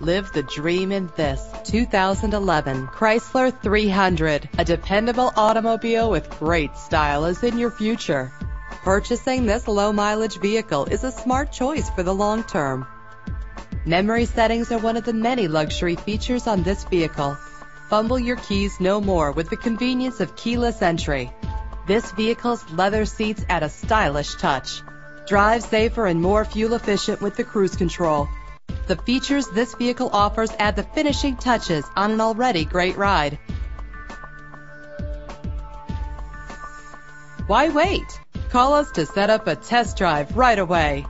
Live the dream in this 2011 Chrysler 300. A dependable automobile with great style is in your future. Purchasing this low mileage vehicle is a smart choice for the long term. Memory settings are one of the many luxury features on this vehicle. Fumble your keys no more with the convenience of keyless entry. This vehicle's leather seats add a stylish touch. Drive safer and more fuel efficient with the cruise control. The features this vehicle offers add the finishing touches on an already great ride. Why wait? Call us to set up a test drive right away.